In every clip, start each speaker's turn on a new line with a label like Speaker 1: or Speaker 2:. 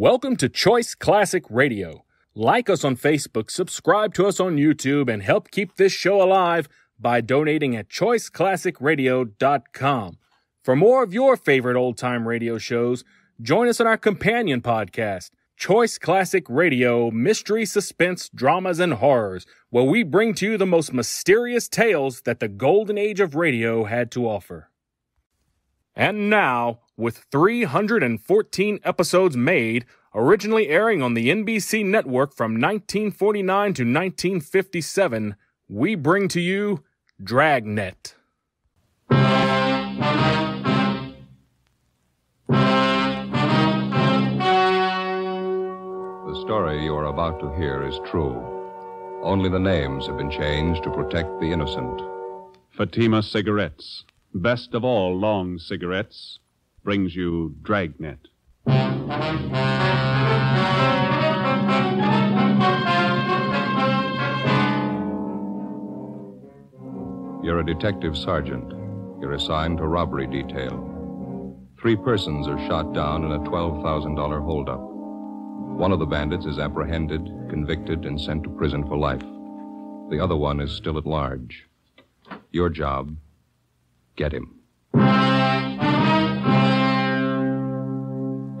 Speaker 1: Welcome to Choice Classic Radio. Like us on Facebook, subscribe to us on YouTube, and help keep this show alive by donating at choiceclassicradio.com. For more of your favorite old time radio shows, join us on our companion podcast, Choice Classic Radio Mystery, Suspense, Dramas, and Horrors, where we bring to you the most mysterious tales that the golden age of radio had to offer. And now, with 314 episodes made, originally airing on the NBC network from 1949 to 1957, we bring to you Dragnet.
Speaker 2: The story you are about to hear is true. Only the names have been changed to protect the innocent.
Speaker 3: Fatima Cigarettes, best of all long cigarettes, brings you Dragnet.
Speaker 2: You're a detective sergeant. You're assigned to robbery detail. Three persons are shot down in a $12,000 holdup. One of the bandits is apprehended, convicted, and sent to prison for life. The other one is still at large. Your job get him.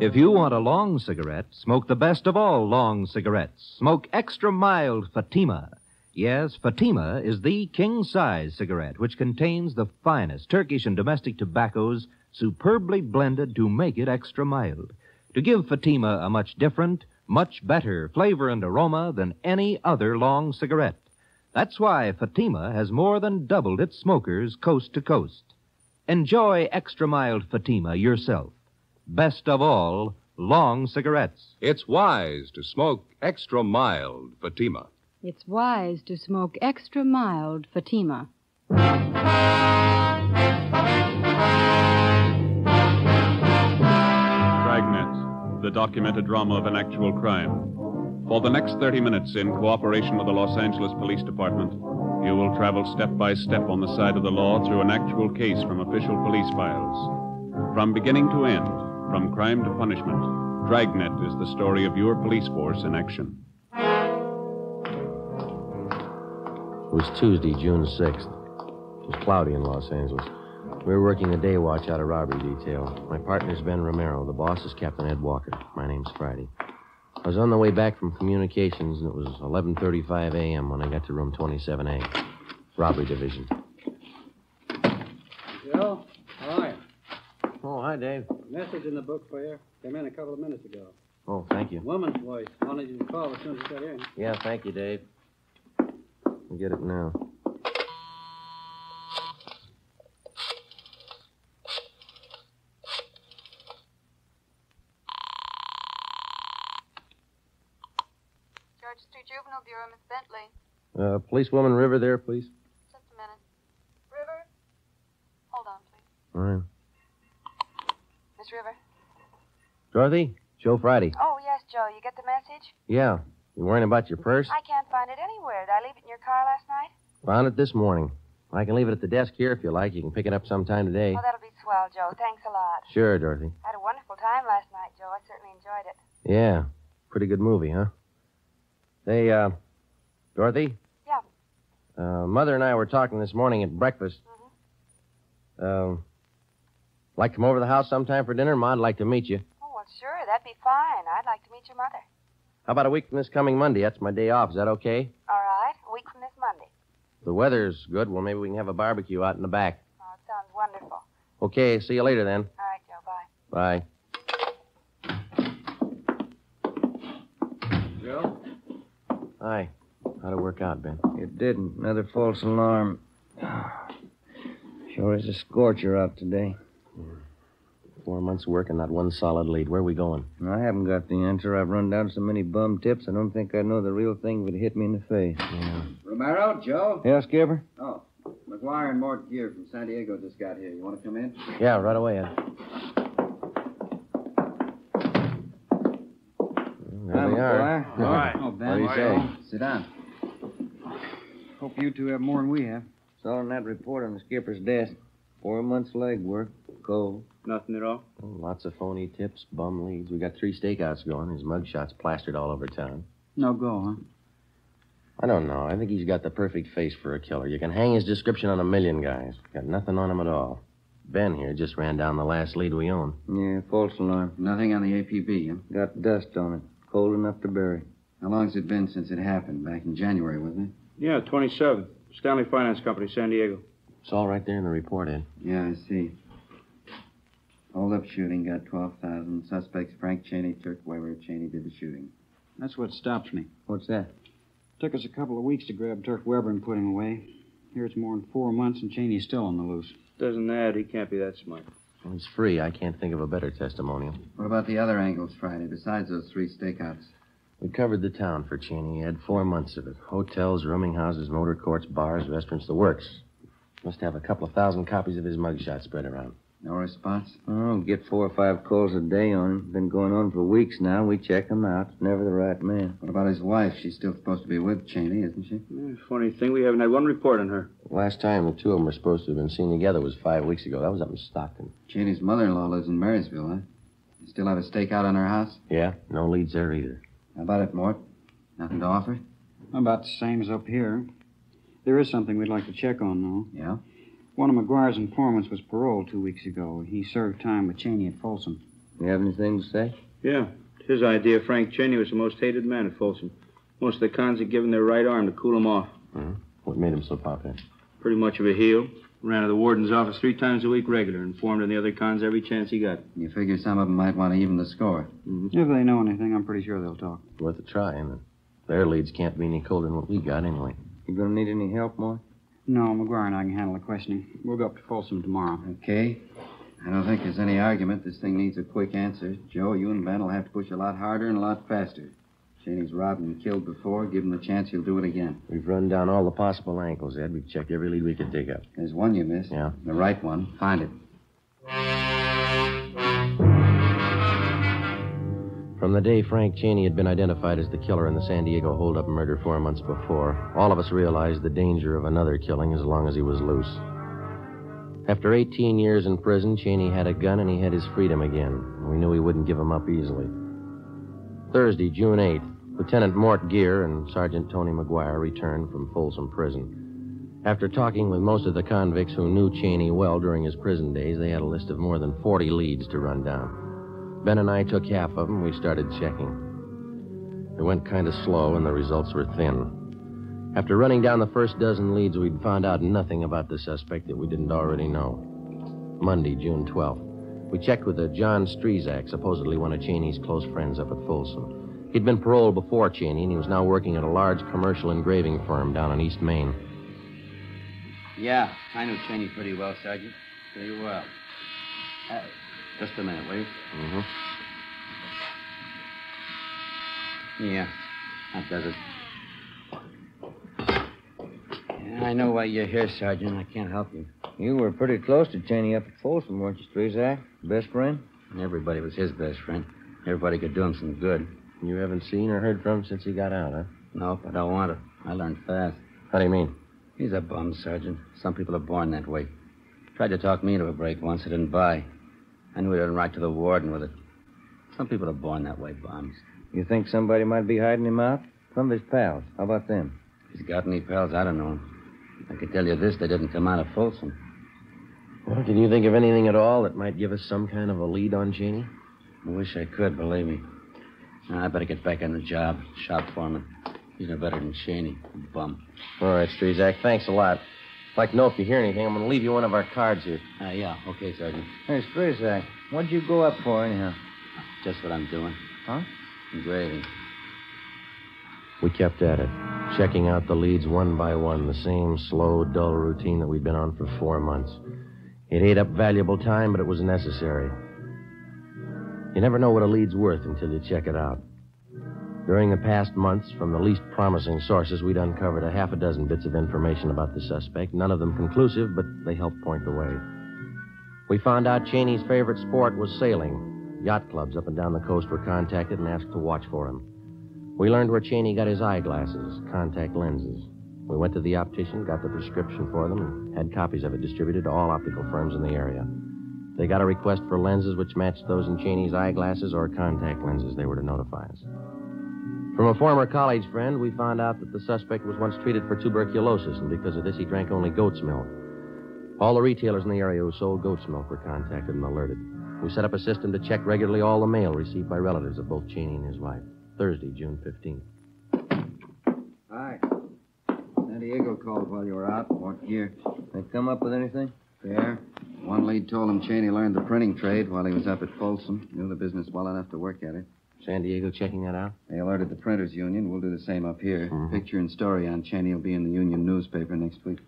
Speaker 4: If you want a long cigarette, smoke the best of all long cigarettes. Smoke extra mild Fatima. Yes, Fatima is the king size cigarette, which contains the finest Turkish and domestic tobaccos superbly blended to make it extra mild. To give Fatima a much different, much better flavor and aroma than any other long cigarette. That's why Fatima has more than doubled its smokers coast to coast. Enjoy extra mild Fatima yourself. Best of all, long cigarettes.
Speaker 2: It's wise to smoke extra mild Fatima.
Speaker 5: It's wise to smoke extra mild Fatima.
Speaker 3: Dragnet, the documented drama of an actual crime. For the next 30 minutes, in cooperation with the Los Angeles Police Department, you will travel step by step on the side of the law through an actual case from official police files. From beginning to end, from crime to punishment, Dragnet is the story of your police force in action.
Speaker 6: It was Tuesday, June 6th. It was cloudy in Los Angeles. We were working a day watch out of robbery detail. My partner's Ben Romero. The boss is Captain Ed Walker. My name's Friday. I was on the way back from communications, and it was 11.35 a.m. when I got to room 27A, robbery division.
Speaker 7: Joe, how are you?
Speaker 6: Oh, hi, Dave.
Speaker 7: Message in the book for you. Came in a couple of minutes ago.
Speaker 6: Oh, thank you.
Speaker 7: Woman's voice. Wanted you to call as soon as you got in.
Speaker 6: Yeah, thank you, Dave. I'll get it now.
Speaker 8: Bureau, Miss Bentley.
Speaker 6: Uh, policewoman River there, please.
Speaker 8: Just a minute. River? Hold on, please.
Speaker 6: All right.
Speaker 8: Miss River?
Speaker 6: Dorothy? Joe Friday.
Speaker 8: Oh, yes, Joe. You get the message?
Speaker 6: Yeah. You worrying about your purse?
Speaker 8: I can't find it anywhere. Did I leave it in your car last night?
Speaker 6: Found it this morning. I can leave it at the desk here if you like. You can pick it up sometime today.
Speaker 8: Oh, that'll be swell, Joe. Thanks a lot.
Speaker 6: Sure, Dorothy.
Speaker 8: I had a wonderful time last night, Joe. I certainly enjoyed it.
Speaker 6: Yeah. Pretty good movie, huh? Say, uh, Dorothy?
Speaker 8: Yeah.
Speaker 6: Uh, Mother and I were talking this morning at breakfast.
Speaker 8: Mm-hmm.
Speaker 6: Uh, like to come over to the house sometime for dinner? Ma'd like to meet you.
Speaker 8: Oh, well, sure. That'd be fine. I'd like to meet your mother.
Speaker 6: How about a week from this coming Monday? That's my day off. Is that okay?
Speaker 8: All right. A week from this Monday.
Speaker 6: If the weather's good, well, maybe we can have a barbecue out in the back.
Speaker 8: Oh, it sounds wonderful.
Speaker 6: Okay, see you later then.
Speaker 8: All right, Joe. Bye.
Speaker 6: Bye.
Speaker 7: Joe?
Speaker 6: Hi. How'd it work out, Ben?
Speaker 7: It didn't. Another false alarm. Sure is a scorcher out today.
Speaker 6: Four months' work and not one solid lead. Where are we going?
Speaker 7: I haven't got the answer. I've run down so many bum tips, I don't think I'd know the real thing if it hit me in the face.
Speaker 6: Yeah.
Speaker 9: Romero, Joe?
Speaker 7: Yeah, Skipper?
Speaker 9: Oh, McGuire and Mort Gear from San Diego just got here. You want to come in?
Speaker 6: Yeah, right away, Ed. There they are.
Speaker 7: All right.
Speaker 9: Oh, ben.
Speaker 6: What do you say?
Speaker 9: Sit down.
Speaker 7: Hope you two have more than we have. It's all in that report on the skipper's desk. Four months leg work, coal,
Speaker 10: Nothing at all?
Speaker 6: Oh, lots of phony tips, bum leads. We got three stakeouts going. His mugshots plastered all over town.
Speaker 10: No go, huh?
Speaker 6: I don't know. I think he's got the perfect face for a killer. You can hang his description on a million guys. Got nothing on him at all. Ben here just ran down the last lead we own.
Speaker 7: Yeah, false alarm.
Speaker 9: Nothing on the APB, huh?
Speaker 7: Got dust on it. Cold enough to bury.
Speaker 9: How long's it been since it happened? Back in January, wasn't it?
Speaker 10: Yeah, 27. Stanley Finance Company, San Diego.
Speaker 6: It's all right there in the report, Ed.
Speaker 9: Yeah, I see. Hold up shooting, got 12,000. Suspects Frank Cheney, Turk Weber. Cheney did the shooting.
Speaker 10: That's what stops me.
Speaker 7: What's that?
Speaker 10: Took us a couple of weeks to grab Turk Weber and put him away. Here it's more than four months, and Cheney's still on the loose. Doesn't that? He can't be that smart.
Speaker 6: Well, he's free. I can't think of a better testimonial.
Speaker 9: What about the other angles Friday, besides those three stakeouts?
Speaker 6: We covered the town for Cheney. He had four months of it. Hotels, rooming houses, motor courts, bars, restaurants, the works. Must have a couple of thousand copies of his mugshot spread around.
Speaker 9: No response?
Speaker 7: Oh, get four or five calls a day on him. Been going on for weeks now. We check him out. Never the right man.
Speaker 9: What about his wife? She's still supposed to be with Cheney, isn't she?
Speaker 10: Yeah, funny thing, we haven't had one report on her.
Speaker 6: Last time the two of them were supposed to have been seen together was five weeks ago. That was up in Stockton.
Speaker 9: Cheney's mother-in-law lives in Marysville, huh? You still have a stakeout on her house?
Speaker 6: Yeah, no leads there either.
Speaker 9: How about it, Mort? Nothing to offer?
Speaker 10: About the same as up here. There is something we'd like to check on, though.
Speaker 9: Yeah?
Speaker 10: One of McGuire's informants was paroled two weeks ago. He served time with Cheney at Folsom.
Speaker 7: You have anything to say?
Speaker 10: Yeah. His idea Frank Cheney was the most hated man at Folsom. Most of the cons had given their right arm to cool him off.
Speaker 6: Hmm? What made him so popular?
Speaker 10: Pretty much of a heel. Ran to the warden's office three times a week regular, and informed on the other cons every chance he got.
Speaker 9: You figure some of them might want to even the score.
Speaker 10: Mm-hmm. If they know anything, I'm pretty sure they'll talk.
Speaker 6: Worth a try, isn't it? Their leads can't be any colder than what we got, anyway.
Speaker 7: You gonna need any help, Mort?
Speaker 10: No, McGuire and I can handle the questioning. We'll go up to Folsom tomorrow.
Speaker 9: Okay. I don't think there's any argument. This thing needs a quick answer. Joe, you and Ben will have to push a lot harder and a lot faster. Cheney's robbed and killed before. Give him the chance, he'll do it again.
Speaker 6: We've run down all the possible angles, Ed. We've checked every lead we could dig up.
Speaker 9: There's one you missed.
Speaker 6: Yeah?
Speaker 9: The right one. Find it.
Speaker 6: From the day Frank Cheney had been identified as the killer in the San Diego holdup murder four months before, all of us realized the danger of another killing as long as he was loose. After 18 years in prison, Cheney had a gun and he had his freedom again. We knew he wouldn't give him up easily. Thursday, June 8th, Lieutenant Mort Gear and Sergeant Tony McGuire returned from Folsom Prison. After talking with most of the convicts who knew Cheney well during his prison days, they had a list of more than 40 leads to run down. Ben and I took half of them. We started checking. It went kind of slow, and the results were thin. After running down the first dozen leads, we'd found out nothing about the suspect that we didn't already know. Monday, June 12th. We checked with a John Strezak, supposedly one of Cheney's close friends up at Folsom. He'd been paroled before Cheney, and he was now working at a large commercial engraving firm down in East Main.
Speaker 11: Yeah, I knew Cheney pretty well, Sergeant. Pretty well. Uh, just a minute, will you?
Speaker 6: Mm-hmm.
Speaker 11: Yeah, that does it. Yeah, I know why you're here, Sergeant. I can't help you.
Speaker 7: You were pretty close to Cheney up at Folsom, weren't you, Strezak? Best friend?
Speaker 11: Everybody was his best friend. Everybody could do him some good.
Speaker 6: You haven't seen or heard from him since he got out, huh?
Speaker 11: Nope, I don't want to. I learned fast.
Speaker 6: How do you mean?
Speaker 11: He's a bum, Sergeant. Some people are born that way. Tried to talk me into a break once. I didn't buy. I knew he'd run right to the warden with it. Some people are born that way, bums.
Speaker 7: You think somebody might be hiding him out? Some of his pals. How about them?
Speaker 11: He's got any pals, I don't know. I can tell you this, they didn't come out of Folsom.
Speaker 6: Well, can you think of anything at all that might give us some kind of a lead on Cheney?
Speaker 11: I wish I could, believe me. Now, I better get back on the job. Shop foreman. He's no better than Cheney. Bum.
Speaker 6: All right, Strezak. Thanks a lot. I'd like to know if you hear anything. I'm going to leave you one of our cards here.
Speaker 11: Uh, yeah, okay, Sergeant.
Speaker 7: Hey, Strezak, what'd you go up for, anyhow?
Speaker 11: Just what I'm doing.
Speaker 7: Huh?
Speaker 11: Engraving.
Speaker 6: We kept at it, checking out the leads one by one, the same slow, dull routine that we'd been on for four months. It ate up valuable time, but it was necessary. You never know what a lead's worth until you check it out. During the past months, from the least promising sources, we'd uncovered a half a dozen bits of information about the suspect, none of them conclusive, but they helped point the way. We found out Cheney's favorite sport was sailing. Yacht clubs up and down the coast were contacted and asked to watch for him. We learned where Cheney got his eyeglasses, contact lenses. We went to the optician, got the prescription for them, and had copies of it distributed to all optical firms in the area. They got a request for lenses which matched those in Cheney's eyeglasses or contact lenses. They were to notify us. From a former college friend, we found out that the suspect was once treated for tuberculosis, and because of this, he drank only goat's milk. All the retailers in the area who sold goat's milk were contacted and alerted. We set up a system to check regularly all the mail received by relatives of both Cheney and his wife. Thursday, June 15th.
Speaker 9: Hi. San Diego called while you were out. What gear?
Speaker 7: They come up with anything?
Speaker 9: Fair. One lead told him Cheney learned the printing trade while he was up at Folsom. Knew the business well enough to work at it.
Speaker 6: San Diego checking that out?
Speaker 9: They alerted the printers union. We'll do the same up here.
Speaker 6: Mhm.
Speaker 9: Picture and story on Cheney will be in the union newspaper next week.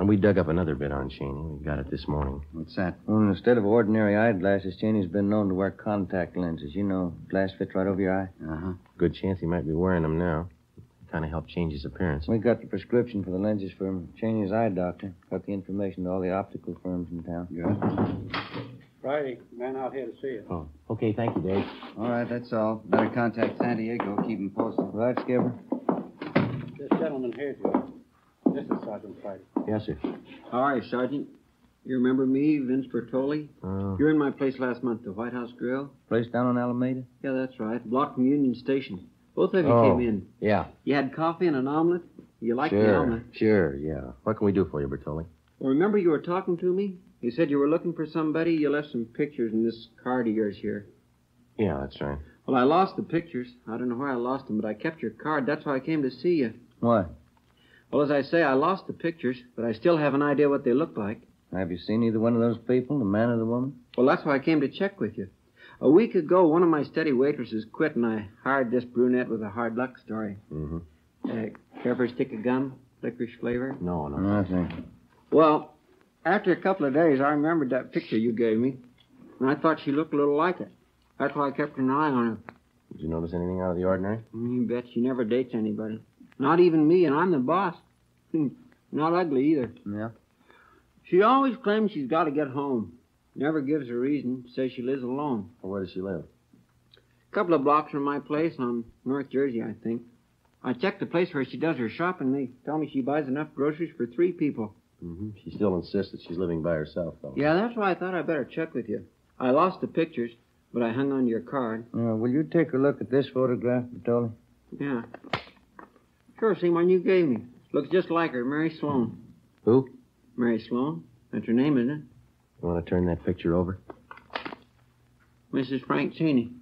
Speaker 6: Yeah. Well, we dug up another bit on Cheney. We got it this morning.
Speaker 9: What's that?
Speaker 7: Well, instead of ordinary eyeglasses, Cheney's been known to wear contact lenses. You know, glass fits right over your eye.
Speaker 9: Uh-huh.
Speaker 6: Good chance he might be wearing them now. Kind of helped change his appearance.
Speaker 7: We got the prescription for the lenses from Cheney's eye doctor. Got the information to all the optical firms in town.
Speaker 9: Good.
Speaker 10: Friday, man out here to see you.
Speaker 6: Oh, okay. Thank you, Dave.
Speaker 9: All right, that's all. Better contact San Diego. Keep him posted.
Speaker 7: Right, Skipper?
Speaker 10: This gentleman here, Joe. This is Sergeant Friday.
Speaker 6: Yes, sir.
Speaker 10: How are you, Sergeant? You remember me, Vince Bertoli?
Speaker 6: Uh,
Speaker 10: You were in my place last month, the White House Grill.
Speaker 7: Place down on Alameda?
Speaker 10: Yeah, that's right. Block from Union Station. Both of you
Speaker 6: Oh.
Speaker 10: came in.
Speaker 6: yeah.
Speaker 10: You had coffee and an omelet. You liked the
Speaker 6: sure.
Speaker 10: omelet.
Speaker 6: Sure, yeah. What can we do for you, Bertoli?
Speaker 10: Well, remember you were talking to me? You said you were looking for somebody. You left some pictures in this card of yours here.
Speaker 6: Yeah, that's right.
Speaker 10: Well, I lost the pictures. I don't know where I lost them, but I kept your card. That's why I came to see you.
Speaker 7: Why?
Speaker 10: Well, as I say, I lost the pictures, but I still have an idea what they look like.
Speaker 7: Have you seen either one of those people, the man or the woman?
Speaker 10: Well, that's why I came to check with you. A week ago, one of my steady waitresses quit, and I hired this brunette with a hard luck story.
Speaker 6: Mm-hmm.
Speaker 10: Uh, care for a stick of gum? Licorice flavor?
Speaker 6: No, no.
Speaker 7: Nothing.
Speaker 10: Well, after a couple of days, I remembered that picture you gave me, and I thought she looked a little like it. That's why I kept an eye on her.
Speaker 6: Did you notice anything out of the ordinary?
Speaker 10: You bet she never dates anybody. Not even me, and I'm the boss. Not ugly either.
Speaker 7: Yeah.
Speaker 10: She always claims she's got to get home. Never gives a reason. Says she lives alone.
Speaker 6: Or where does she live?
Speaker 10: A couple of blocks from my place on North Jersey, I think. I checked the place where she does her shopping. They tell me she buys enough groceries for three people.
Speaker 6: Mm-hmm. She still insists that she's living by herself, though.
Speaker 10: Yeah, that's why I thought I'd better check with you. I lost the pictures, but I hung on to your card.
Speaker 7: Uh, will you take a look at this photograph, Bertoli?
Speaker 10: Yeah. Sure, same one you gave me. Looks just like her, Mary Sloan.
Speaker 6: Who?
Speaker 10: Mary Sloan? That's her name, isn't it?
Speaker 6: You want to turn that picture over?
Speaker 10: Mrs. Frank Cheney.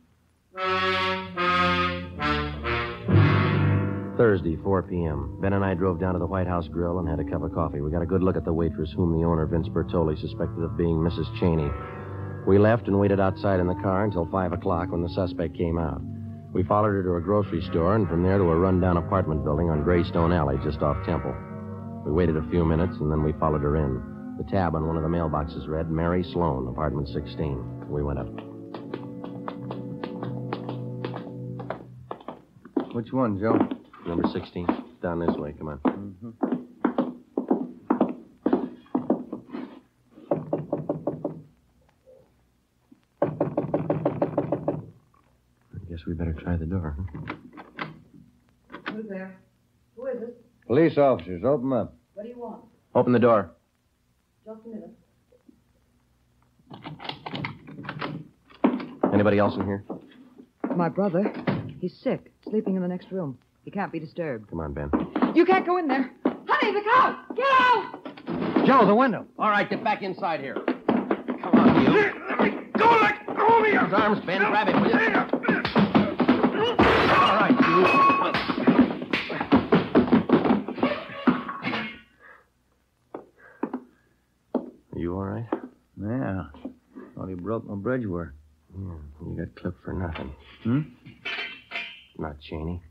Speaker 6: Thursday, 4 p.m. Ben and I drove down to the White House Grill and had a cup of coffee. We got a good look at the waitress whom the owner, Vince Bertoli, suspected of being Mrs. Cheney. We left and waited outside in the car until 5 o'clock when the suspect came out. We followed her to a grocery store and from there to a rundown apartment building on Greystone Alley just off Temple. We waited a few minutes and then we followed her in. The tab on one of the mailboxes read Mary Sloan, apartment 16. We went up.
Speaker 7: Which one, Joe?
Speaker 6: Number 16. Down this way. Come on.
Speaker 7: Mm-hmm.
Speaker 6: Try the door.
Speaker 8: Who's there? Who is it?
Speaker 7: Police officers, open up.
Speaker 8: What do you want?
Speaker 6: Open the door.
Speaker 8: Just a minute.
Speaker 6: Anybody else in here?
Speaker 12: My brother. He's sick, sleeping in the next room. He can't be disturbed.
Speaker 6: Come on, Ben.
Speaker 12: You can't go in there.
Speaker 8: Honey, look out! Get out!
Speaker 6: Joe, the window. All right, get back inside here. Come on, you.
Speaker 8: Let me go! Let go of me!
Speaker 6: His arms, Ben. Grab him, will you? All right, you. Are you all right?
Speaker 7: Yeah. Thought he broke my bridge work.
Speaker 6: Yeah, you got clipped for nothing.
Speaker 7: Hmm?
Speaker 6: Not Cheney.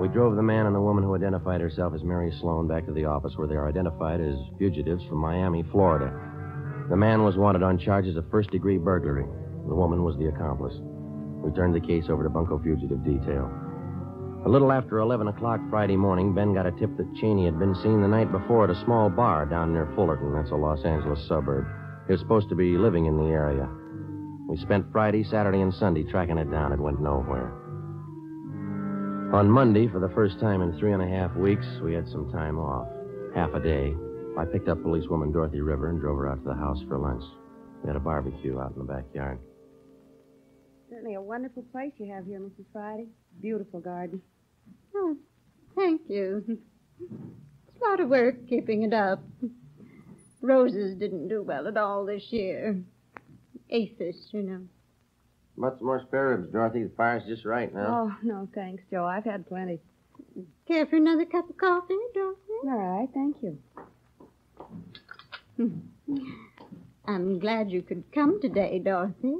Speaker 6: We drove the man and the woman who identified herself as Mary Sloan back to the office where they are identified as fugitives from Miami, Florida. The man was wanted on charges of first degree burglary. The woman was the accomplice. We turned the case over to Bunko Fugitive Detail. A little after 11 o'clock Friday morning, Ben got a tip that Cheney had been seen the night before at a small bar down near Fullerton. That's a Los Angeles suburb. He was supposed to be living in the area. We spent Friday, Saturday, and Sunday tracking it down. It went nowhere. On Monday, for the first time in three and a half weeks, we had some time off. half a day, I picked up policewoman Dorothy River and drove her out to the house for lunch. We had a barbecue out in the backyard.
Speaker 5: Certainly a wonderful place you have here, Mrs. Friday. Beautiful garden.
Speaker 13: Oh, thank you. It's a lot of work keeping it up. Roses didn't do well at all this year. Aphis, you know.
Speaker 6: About some more spare ribs, Dorothy. The fire's just right now.
Speaker 5: Oh, no, thanks, Joe. I've had plenty.
Speaker 13: Care for another cup of coffee, Dorothy?
Speaker 5: All right, thank you. Hmm.
Speaker 13: I'm glad you could come today, Dorothy.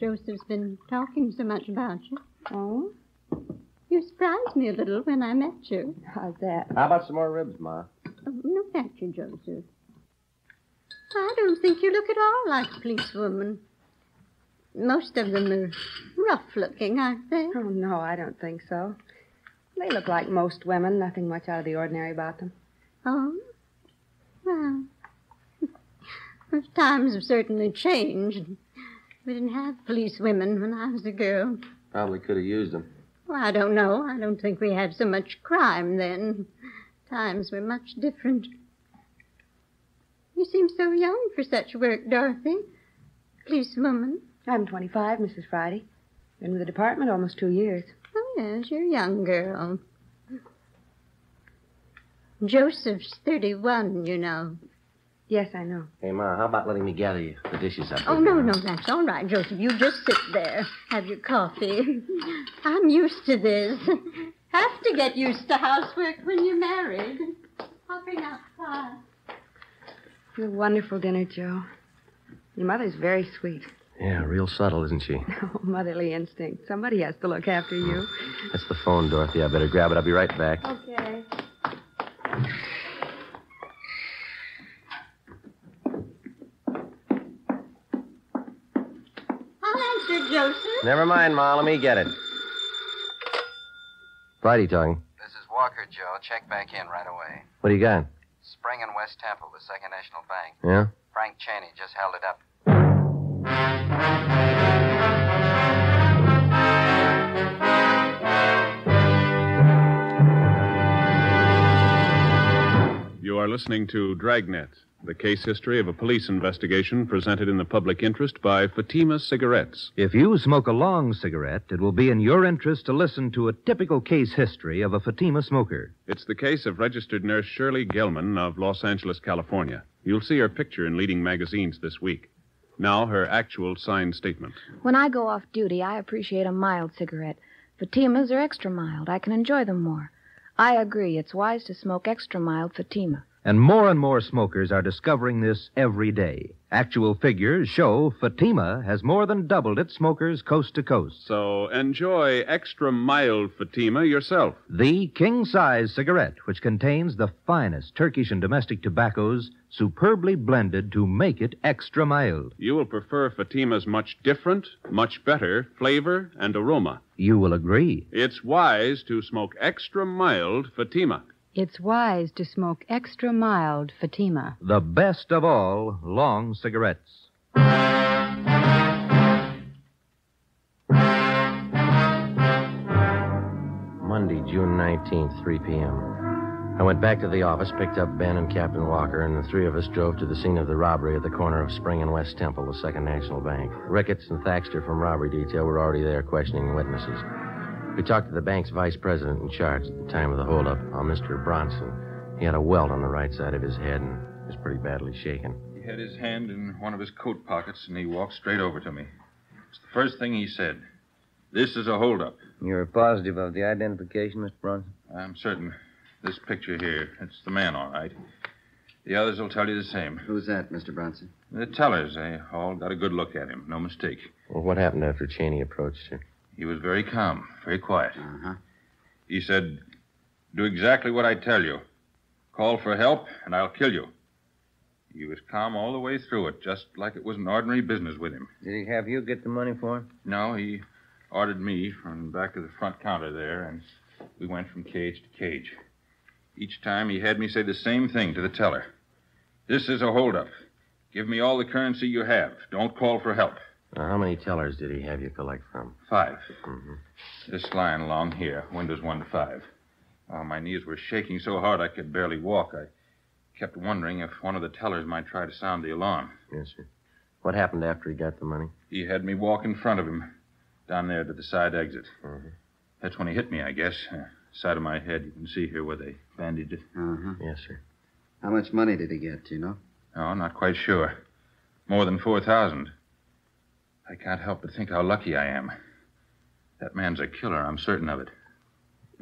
Speaker 13: Joseph's been talking so much about you.
Speaker 5: Oh?
Speaker 13: You surprised me a little when I met you.
Speaker 5: How's that?
Speaker 6: How about some more ribs, Ma?
Speaker 13: Oh, no, thank you, Joseph. I don't think you look at all like a policewoman. Most of them are rough looking, aren't they?
Speaker 5: Oh, no, I don't think so. They look like most women, nothing much out of the ordinary about them.
Speaker 13: Oh? Well, times have certainly changed. We didn't have police women when I was a girl.
Speaker 6: Probably could have used them.
Speaker 13: Well, I don't know. I don't think we had so much crime then. Times were much different. You seem so young for such work, Dorothy. Police woman.
Speaker 5: I'm 25, Mrs. Friday. Been with the department almost two years.
Speaker 13: Oh, yes, you're a young girl. Joseph's 31, you know.
Speaker 5: Yes, I know.
Speaker 6: Hey, Ma, how about letting me gather you the dishes up?
Speaker 13: Oh, no, no, that's all right, Joseph. You just sit there. Have your coffee. I'm used to this. Have to get used to housework when you're married. I'll bring out pie.
Speaker 5: It's a wonderful dinner, Joe. Your mother's very sweet.
Speaker 6: Yeah, real subtle, isn't she?
Speaker 5: Oh, motherly instinct. Somebody has to look after you.
Speaker 6: That's the phone, Dorothy. I better grab it. I'll be right back.
Speaker 5: Okay.
Speaker 13: I'll Joseph.
Speaker 6: Never mind, Ma. Let me get it. Friday talking.
Speaker 9: This is Walker, Joe. Check back in right away.
Speaker 6: What do you got?
Speaker 9: Spring and West Temple, the Second National Bank.
Speaker 6: Yeah?
Speaker 9: Frank Cheney just held it up.
Speaker 3: You are listening to Dragnet, the case history of a police investigation presented in the public interest by Fatima Cigarettes.
Speaker 4: If you smoke a long cigarette, it will be in your interest to listen to a typical case history of a Fatima smoker.
Speaker 3: It's the case of registered nurse Shirley Gelman of Los Angeles, California. You'll see her picture in leading magazines this week. Now, her actual signed statement.
Speaker 14: When I go off duty, I appreciate a mild cigarette. Fatimas are extra mild. I can enjoy them more. I agree. It's wise to smoke extra mild Fatima.
Speaker 4: And more and more smokers are discovering this every day. Actual figures show Fatima has more than doubled its smokers coast to coast.
Speaker 3: So enjoy extra mild Fatima yourself.
Speaker 4: The king size cigarette, which contains the finest Turkish and domestic tobaccos superbly blended to make it extra mild.
Speaker 3: You will prefer Fatima's much different, much better flavor and aroma.
Speaker 4: You will agree.
Speaker 3: It's wise to smoke extra mild Fatima.
Speaker 5: It's wise to smoke extra mild Fatima.
Speaker 4: The best of all long cigarettes.
Speaker 6: Monday, June 19th, 3 p.m. I went back to the office, picked up Ben and Captain Walker, and the three of us drove to the scene of the robbery at the corner of Spring and West Temple, the Second National Bank. Ricketts and Thaxter from robbery detail were already there questioning witnesses. We talked to the bank's vice president in charge at the time of the holdup, a Mr. Bronson. He had a welt on the right side of his head and was pretty badly shaken.
Speaker 15: He had his hand in one of his coat pockets and he walked straight over to me. It's the first thing he said. This is a holdup.
Speaker 7: You're positive of the identification, Mr. Bronson?
Speaker 15: I'm certain. This picture here, it's the man, all right. The others will tell you the same.
Speaker 9: Who's that, Mr. Bronson?
Speaker 15: The tellers, they all got a good look at him. No mistake.
Speaker 6: Well, what happened after Cheney approached you?
Speaker 15: He was very calm, very quiet.
Speaker 9: Uh-huh.
Speaker 15: He said, Do exactly what I tell you. Call for help, and I'll kill you. He was calm all the way through it, just like it was an ordinary business with him.
Speaker 7: Did he have you get the money for him?
Speaker 15: No, he ordered me from back of the front counter there, and we went from cage to cage. Each time he had me say the same thing to the teller. This is a holdup. Give me all the currency you have. Don't call for help.
Speaker 6: Now, how many tellers did he have you collect from?
Speaker 15: 5
Speaker 6: Mm-hmm.
Speaker 15: This line along here, windows one to five. Oh, my knees were shaking so hard I could barely walk. I kept wondering if one of the tellers might try to sound the alarm.
Speaker 6: Yes, sir. What happened after he got the money?
Speaker 15: He had me walk in front of him, down there to the side exit.
Speaker 6: Mm-hmm.
Speaker 15: That's when he hit me, I guess. Uh, side of my head. You can see here where they bandaged it.
Speaker 9: Uh-huh.
Speaker 6: Yes, sir.
Speaker 9: How much money did he get, do you know?
Speaker 15: Oh, not quite sure. More than 4,000. I can't help but think how lucky I am. That man's a killer, I'm certain of it.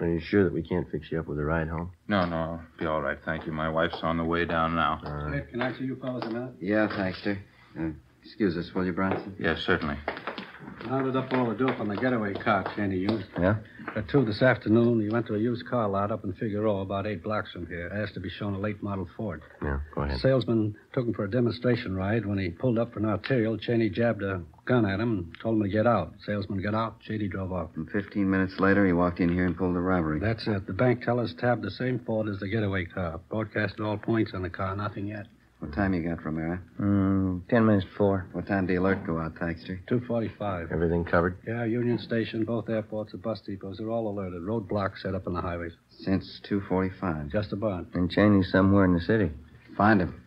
Speaker 6: Are you sure that we can't fix you up with a ride home?
Speaker 15: No, no, I'll be all right, thank you. My wife's on the way down now.
Speaker 6: All right.
Speaker 16: Can I see you fellas a minute?
Speaker 9: Yeah, thanks, sir. Uh, excuse us, will you, Bronson?
Speaker 15: Yes, certainly.
Speaker 16: Rounded up all the dope on the getaway car Cheney used.
Speaker 7: Yeah?
Speaker 16: At two this afternoon, he went to a used car lot up in Figueroa, about eight blocks from here. Asked to be shown a late model Ford.
Speaker 6: Yeah, go ahead.
Speaker 16: The Salesman took him for a demonstration ride. When he pulled up for an arterial, Cheney jabbed a gun at him told him to get out. Salesman got out. Cheney drove off.
Speaker 9: And 15 minutes later, he walked in here and pulled the robbery.
Speaker 16: That's it. The bank tellers tabbed the same Ford as the getaway car. Broadcasted all points on the car. Nothing yet.
Speaker 9: What time you got, Romero?
Speaker 7: Mm, ten minutes before.
Speaker 9: What time did the alert go out, Thaxter?
Speaker 16: 245.
Speaker 6: Everything covered?
Speaker 16: Yeah, Union Station, both airports, the bus depots, they're all alerted. Roadblocks set up on the highways.
Speaker 9: Since 245.
Speaker 16: Just about.
Speaker 7: And Cheney's somewhere in the city.
Speaker 9: Find him.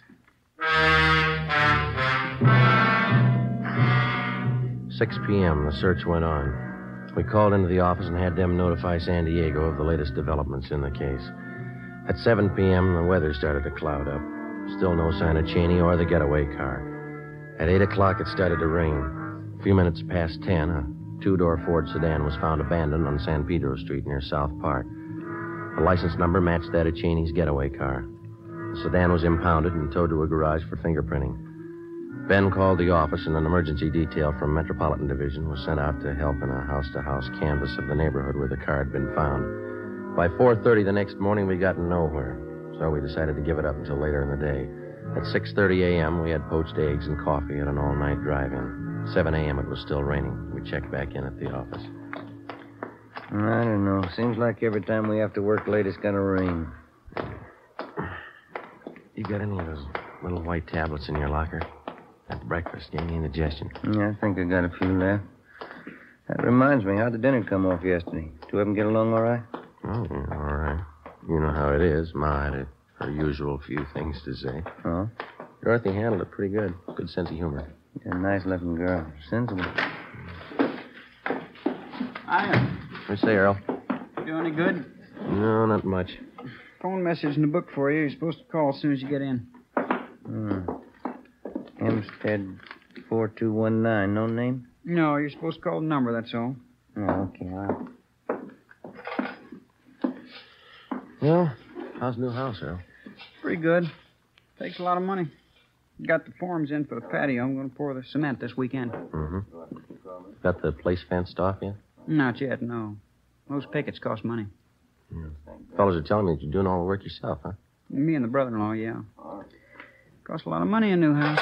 Speaker 6: 6 p.m., the search went on. We called into the office and had them notify San Diego of the latest developments in the case. At 7 p.m., the weather started to cloud up. Still no sign of Cheney or the getaway car. At 8 o'clock, it started to rain. A few minutes past 10, a two door Ford sedan was found abandoned on San Pedro Street near South Park. The license number matched that of Cheney's getaway car. The sedan was impounded and towed to a garage for fingerprinting. Ben called the office, and an emergency detail from Metropolitan Division was sent out to help in a house-to-house canvass of the neighborhood where the car had been found. By 4:30 the next morning, we got nowhere, so we decided to give it up until later in the day. At 6:30 a.m., we had poached eggs and coffee at an all-night drive-in. 7 a.m. it was still raining. We checked back in at the office.
Speaker 7: I don't know. Seems like every time we have to work late, it's gonna rain.
Speaker 6: You got any of those little white tablets in your locker? At breakfast, gave me indigestion.
Speaker 7: Yeah, I think I got a few left. That reminds me, how'd the dinner come off yesterday? Two of them get along all right?
Speaker 6: Oh, yeah, all right. You know how it is. Ma had a, her usual few things to say.
Speaker 7: Oh?
Speaker 6: Dorothy handled it pretty good. Good sense of humor.
Speaker 7: Yeah, nice looking girl. Sensible.
Speaker 10: Hiya.
Speaker 6: What's say, Earl?
Speaker 10: Do any good?
Speaker 6: No, not much.
Speaker 10: Phone message in the book for you. You're supposed to call as soon as you get in.
Speaker 7: Hmm. Hempstead 4219. No name?
Speaker 10: No, you're supposed to call the number, that's all.
Speaker 7: Oh, okay. Well,
Speaker 6: Well, how's the new house, Earl?
Speaker 10: Pretty good. Takes a lot of money. Got the forms in for the patio. I'm going to pour the cement this weekend.
Speaker 6: Mm-hmm. Got the place fenced off yet?
Speaker 10: Not yet, no. Most pickets cost money.
Speaker 6: Fellas are telling me that you're doing all the work yourself, huh?
Speaker 10: Me and the brother-in-law, yeah. Costs a lot of money a new house.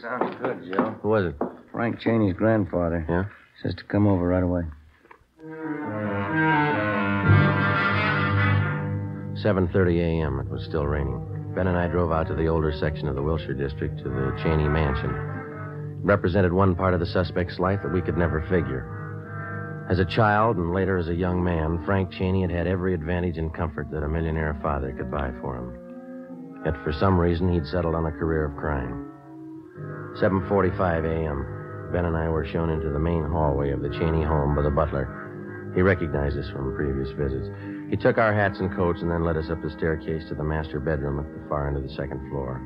Speaker 7: Sounds good, Joe.
Speaker 6: Who was it?
Speaker 7: Frank Cheney's grandfather.
Speaker 6: Yeah?
Speaker 7: Says to come over right away.
Speaker 6: 7.30 a.m. It was still raining. Ben and I drove out to the older section of the Wilshire district to the Cheney mansion. It represented one part of the suspect's life that we could never figure. As a child and later as a young man, Frank Cheney had had every advantage and comfort that a millionaire father could buy for him. Yet for some reason, he'd settled on a career of crime. 7.45 a.m. Ben and I were shown into the main hallway of the Cheney home by the butler. He recognized us from previous visits. He took our hats and coats and then led us up the staircase to the master bedroom at the far end of the second floor.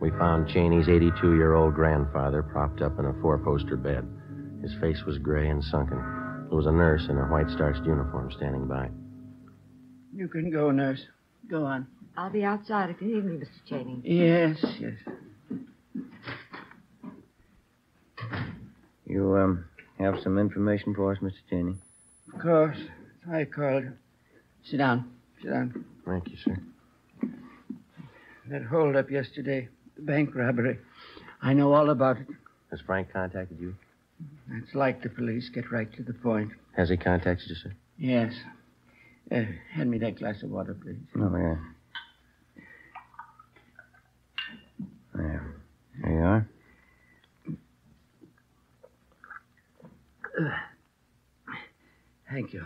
Speaker 6: We found Cheney's 82 year old grandfather propped up in a four poster bed. His face was gray and sunken. There was a nurse in a white starched uniform standing by.
Speaker 10: You can go, nurse. Go on.
Speaker 12: I'll be outside if you need me, Mr. Cheney.
Speaker 10: Yes, yes.
Speaker 7: You, um, have some information for us, Mr. Cheney?
Speaker 10: Of course. Hi, called. Sit down. Sit down.
Speaker 6: Thank you, sir.
Speaker 10: That holdup yesterday, the bank robbery. I know all about it.
Speaker 6: Has Frank contacted you?
Speaker 10: It's like the police get right to the point.
Speaker 6: Has he contacted you, sir?
Speaker 10: Yes. Uh, hand me that glass of water, please.
Speaker 7: Oh, yeah. There. There you are.
Speaker 10: Thank you.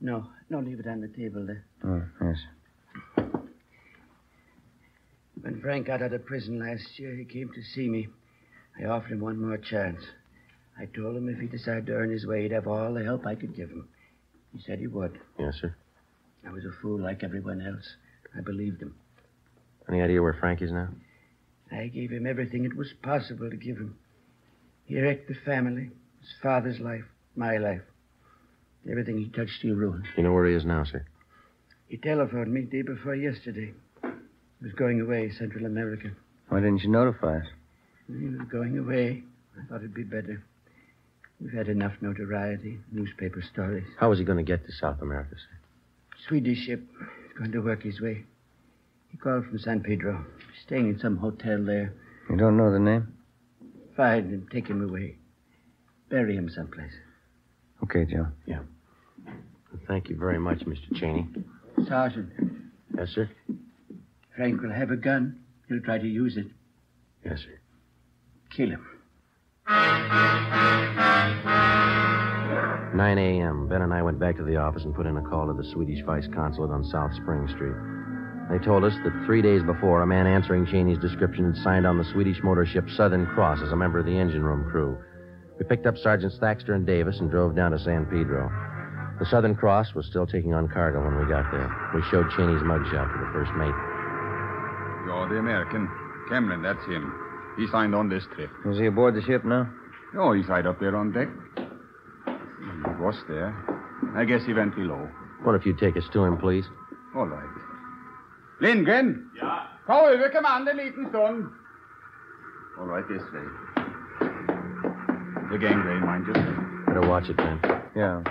Speaker 17: No, no, leave it on the table there.
Speaker 7: Oh, yes.
Speaker 17: When Frank got out of prison last year, he came to see me. I offered him one more chance. I told him if he decided to earn his way, he'd have all the help I could give him. He said he would.
Speaker 6: Yes, sir.
Speaker 17: I was a fool like everyone else. I believed him.
Speaker 6: Any idea where Frank is now?
Speaker 17: I gave him everything it was possible to give him. He wrecked the family, his father's life, my life. Everything he touched, he ruined.
Speaker 6: You know where he is now, sir?
Speaker 17: He telephoned me day before yesterday. He was going away, Central America.
Speaker 7: Why didn't you notify us?
Speaker 17: He was going away. I thought it'd be better. We've had enough notoriety, newspaper stories.
Speaker 6: How is he going to get to South America, sir?
Speaker 17: Swedish ship. He's going to work his way. He called from San Pedro. He's Staying in some hotel there.
Speaker 7: You don't know the name?
Speaker 17: Find him, take him away. Bury him someplace.
Speaker 7: Okay, Joe.
Speaker 6: Yeah. Thank you very much, Mr. Cheney.
Speaker 17: Sergeant,
Speaker 6: Yes, sir?
Speaker 17: Frank will have a gun. He'll try to use it.
Speaker 6: Yes, sir.
Speaker 17: Kill him.
Speaker 6: 9 a.m. Ben and I went back to the office and put in a call to the Swedish Vice Consulate on South Spring Street. They told us that three days before, a man answering Cheney's description had signed on the Swedish motor ship Southern Cross as a member of the engine room crew. We picked up Sergeants Thaxter and Davis and drove down to San Pedro. The Southern Cross was still taking on cargo when we got there. We showed Cheney's mugshot to the first mate.
Speaker 15: You're the American. Cameron, that's him. He signed on this trip.
Speaker 7: Is he aboard the ship now?
Speaker 15: Oh, he's right up there on deck. He was there. I guess he went below.
Speaker 6: What if you take us to him, please?
Speaker 15: All right. Lindgren!
Speaker 18: Ja?
Speaker 15: Ta över Commander en liten stund. All right, this way. The gangway, mind you.
Speaker 6: Better watch it, Ben.
Speaker 7: Yeah.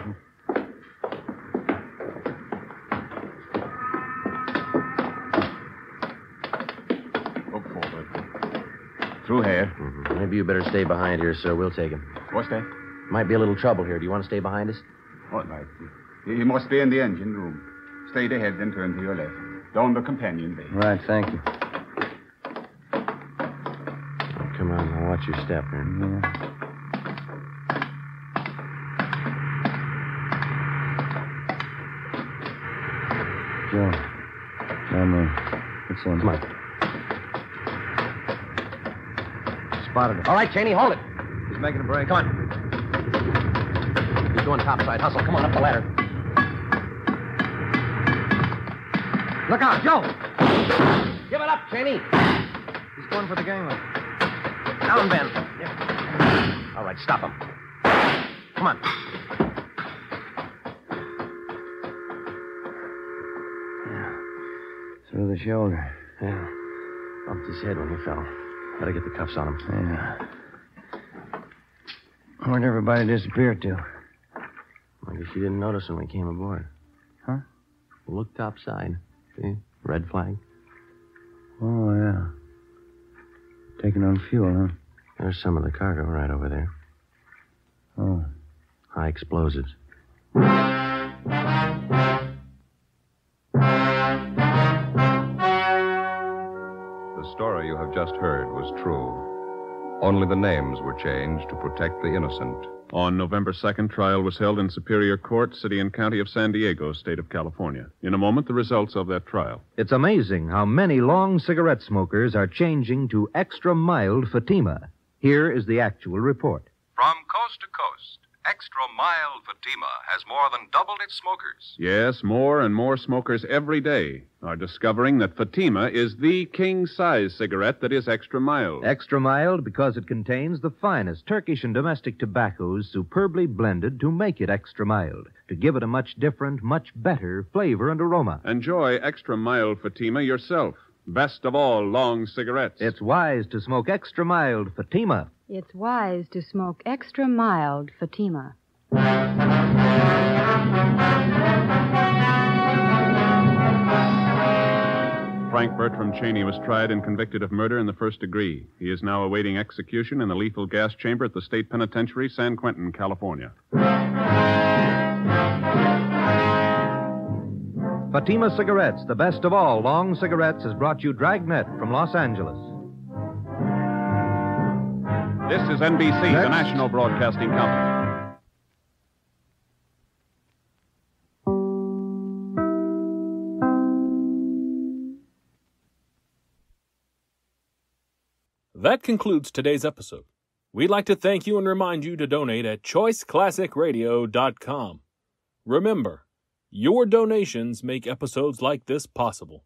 Speaker 15: Through here.
Speaker 6: Mhm. Maybe you better stay behind here, sir. We'll take him.
Speaker 15: What's that?
Speaker 6: Might be a little trouble here. Do you want to stay behind us?
Speaker 15: All right. He he must be in the engine room. Stay ahead, then turn to your left. Down the companionway.
Speaker 7: Right, thank you.
Speaker 6: Come on, now watch your step, man.
Speaker 7: Joe. Down there. It's in.
Speaker 6: Come on. Spotted him. All right, Cheney, hold it.
Speaker 7: He's making a break.
Speaker 6: Come on. He's going topside. Hustle. Come on up the ladder. Look out, Joe. Give it up, Cheney.
Speaker 7: He's going for the gangway.
Speaker 6: Down, Ben. Yeah. All right, stop him. Come on. Yeah.
Speaker 7: Through the shoulder.
Speaker 6: Yeah. Bumped his head when he fell. Better get the cuffs on him.
Speaker 7: Yeah. Where'd everybody disappear to?
Speaker 6: I guess you didn't notice when we came aboard.
Speaker 7: Huh?
Speaker 6: Look topside. See? Red flag.
Speaker 7: Oh, yeah. Taking on fuel, huh?
Speaker 6: There's some of the cargo right over there.
Speaker 7: Oh.
Speaker 6: High explosives.
Speaker 2: The story you have just heard was true. Only the names were changed to protect the innocent.
Speaker 3: On November 2nd, trial was held in Superior Court, City and County of San Diego, State of California. In a moment, the results of that trial.
Speaker 4: It's amazing how many long cigarette smokers are changing to extra mild Fatima. Here is the actual report.
Speaker 19: From coast to coast, Extra Mild Fatima has more than doubled its smokers.
Speaker 3: Yes, more and more smokers every day are discovering that Fatima is the king size cigarette that is extra mild.
Speaker 4: Extra mild because it contains the finest Turkish and domestic tobaccos superbly blended to make it extra mild, to give it a much different, much better flavor and aroma.
Speaker 3: Enjoy extra mild Fatima yourself. Best of all long cigarettes.
Speaker 4: It's wise to smoke extra mild Fatima.
Speaker 5: It's wise to smoke extra mild Fatima.
Speaker 3: Frank Bertram Cheney was tried and convicted of murder in the first degree. He is now awaiting execution in the lethal gas chamber at the state penitentiary, San Quentin, California.
Speaker 4: Fatima Cigarettes, the best of all long cigarettes, has brought you Dragnet from Los Angeles.
Speaker 3: This is NBC, Next. the national broadcasting company.
Speaker 1: That concludes today's episode. We'd like to thank you and remind you to donate at choiceclassicradio.com. Remember, your donations make episodes like this possible.